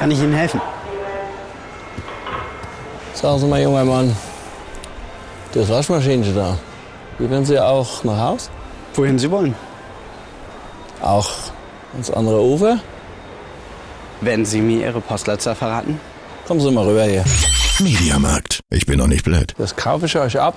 Kann ich Ihnen helfen? Sagen Sie mal, junger Mann, das Waschmaschinchen da, die können Sie auch nach Haus? Wohin Sie wollen. Auch ins andere Ufer? Wenn Sie mir Ihre Postleitzahl verraten? Kommen Sie mal rüber hier. Mediamarkt. Ich bin noch nicht blöd. Das kaufe ich euch ab.